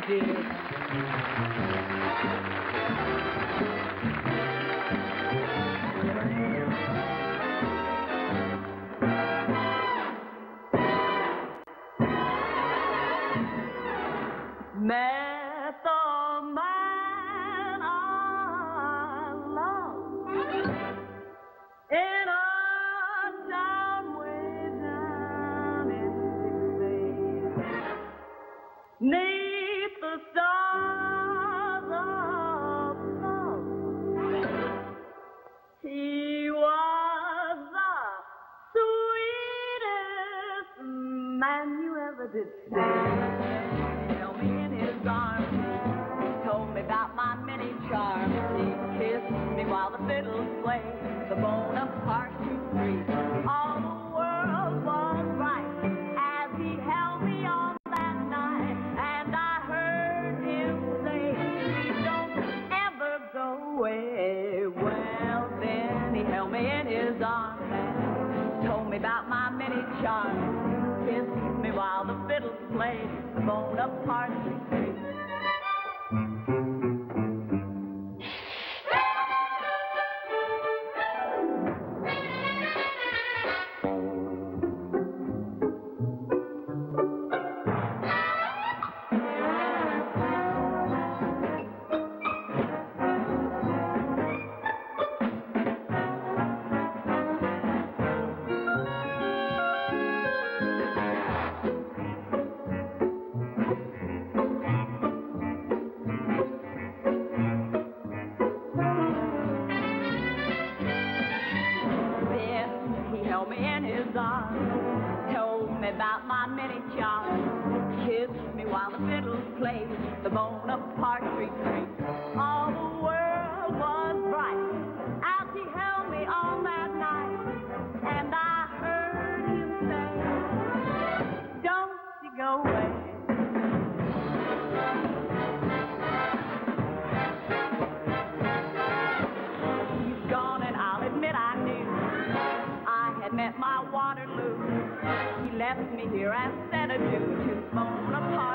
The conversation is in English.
I man you ever did see. Held me in his arms, he told me about my many charms. He kissed me while the fiddles played the Bonaparte's Retreat. All the world was right as he held me on that night, and I heard him say, "Please don't ever go away." Well, then he held me in his arms and told me about my many charms. The Bonaparte about my many charms, kissed me while the fiddles played the Bonaparte's Retreat. All the world was bright as he held me on that night, and I heard him say, "Don't you go away." He's gone, and I'll admit I knew I had met my Waterloo left me here and sent a Jew to Bonaparte.